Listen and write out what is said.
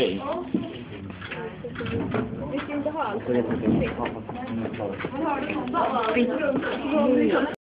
spring. Vi ska inte ha allt.